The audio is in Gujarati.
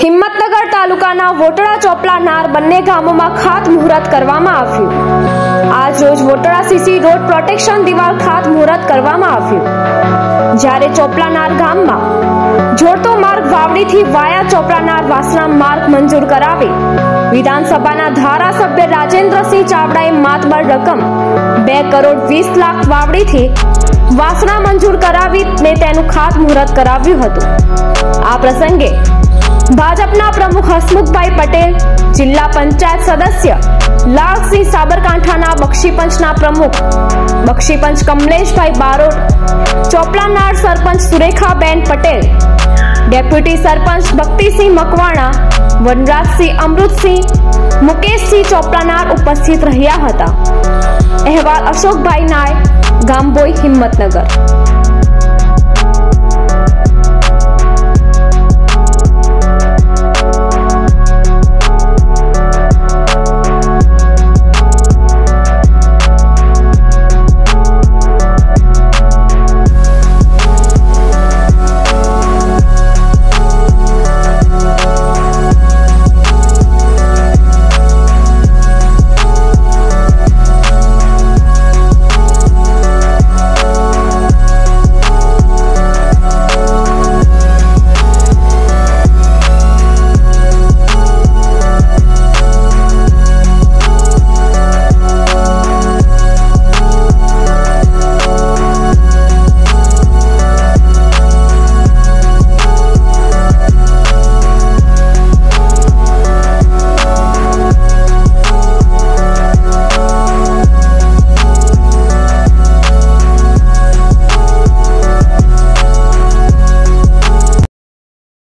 હિંમતનગર તાલુકાના વોટડા ચોપલા નાર બંને ગામોમાં ખાત મુહૂર્ત કરવામાં આવ્યું. આજ રોજ વોટડા સીસી રોડ પ્રોટેક્શન દિવાલ ખાત મુહૂર્ત કરવામાં આવ્યું. જ્યારે ચોપલાનાર ગામમાં જોડતો માર્ગ વાવડીથી વાયા ચોપલાનાર વાસણા માર્ગ મંજૂર કરાવી વિધાનસભાના ધારાસભ્ય રાજેન્દ્રસિંહ ચાવડાએ માતબર રકમ બે કરોડ વીસ લાખ વાવડીથી વાસણા મંજૂર કરાવી ને તેનું ખાત મુહૂર્ત કરાવ્યું હતું. આ પ્રસંગે ભાજપના પ્રમુખ હસમુખભાઈ પટેલ, જિલ્લા પંચાયત સદસ્ય લાલસિંહ સાબરકાંઠાના બક્ષીપંચના પ્રમુખ બક્ષીપંચ કમલેશભાઈ બારોટ ચોપલાનાર સરપંચ સુરેખાબેન પટેલ, ડેપ્યુટી સરપંચ ભક્તિસિંહ મકવાણા, વનરાજસિંહ અમૃતસિંહ, મુકેશસિંહ ચોપલાનાર ઉપસ્થિત રહ્યા હતા. અહેવાલ અશોકભાઈ નાય ગામબોઈ હિંમતનગર.